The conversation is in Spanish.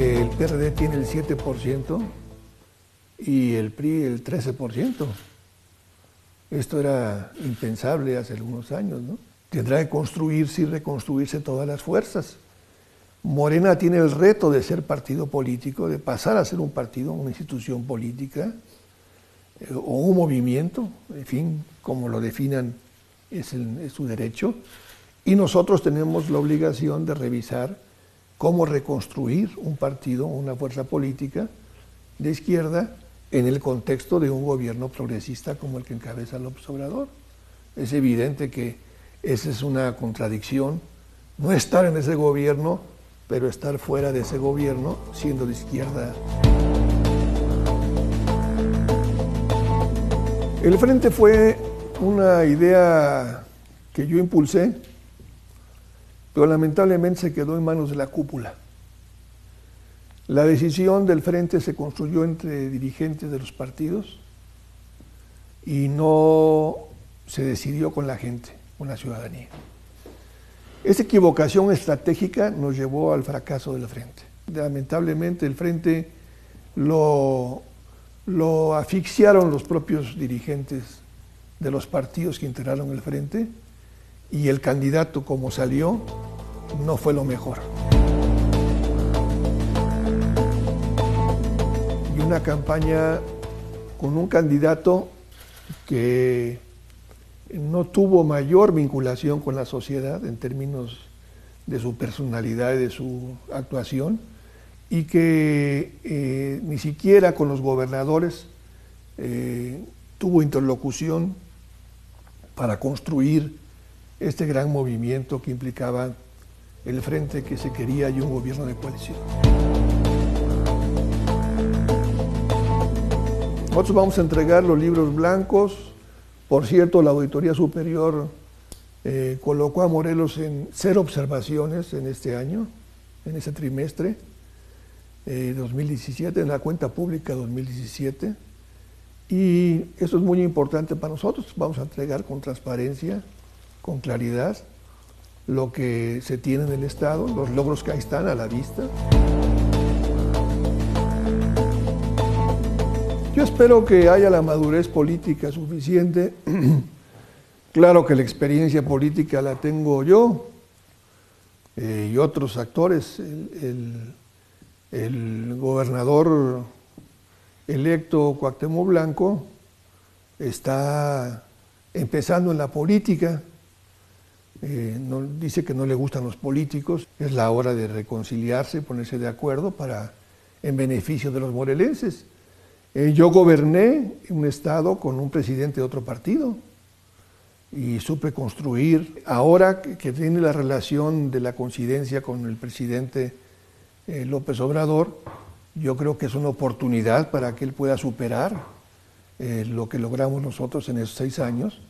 el PRD tiene el 7% y el PRI el 13%. Esto era impensable hace algunos años, ¿no? Tendrá que construirse y reconstruirse todas las fuerzas. Morena tiene el reto de ser partido político, de pasar a ser un partido, una institución política eh, o un movimiento, en fin, como lo definan, es, es su derecho. Y nosotros tenemos la obligación de revisar cómo reconstruir un partido, una fuerza política de izquierda en el contexto de un gobierno progresista como el que encabeza López Obrador. Es evidente que esa es una contradicción, no estar en ese gobierno, pero estar fuera de ese gobierno siendo de izquierda. El frente fue una idea que yo impulsé, pero lamentablemente se quedó en manos de la cúpula. La decisión del frente se construyó entre dirigentes de los partidos y no se decidió con la gente, con la ciudadanía. Esa equivocación estratégica nos llevó al fracaso del frente. Lamentablemente el frente lo, lo asfixiaron los propios dirigentes de los partidos que integraron el frente y el candidato como salió no fue lo mejor. Y una campaña con un candidato que no tuvo mayor vinculación con la sociedad en términos de su personalidad y de su actuación, y que eh, ni siquiera con los gobernadores eh, tuvo interlocución para construir este gran movimiento que implicaba el frente que se quería y un gobierno de coalición. Nosotros vamos a entregar los libros blancos. Por cierto, la Auditoría Superior eh, colocó a Morelos en cero observaciones en este año, en ese trimestre, 2017, eh, en la cuenta pública 2017. Y eso es muy importante para nosotros. Vamos a entregar con transparencia con claridad lo que se tiene en el Estado, los logros que ahí están a la vista. Yo espero que haya la madurez política suficiente. claro que la experiencia política la tengo yo eh, y otros actores. El, el gobernador electo Cuauhtémoc Blanco está empezando en la política eh, no, dice que no le gustan los políticos, es la hora de reconciliarse, ponerse de acuerdo para, en beneficio de los morelenses. Eh, yo goberné un estado con un presidente de otro partido y supe construir, ahora que, tiene la relación de la coincidencia con el presidente eh, López Obrador, yo creo que es una oportunidad para que él pueda superar lo que logramos nosotros en esos seis años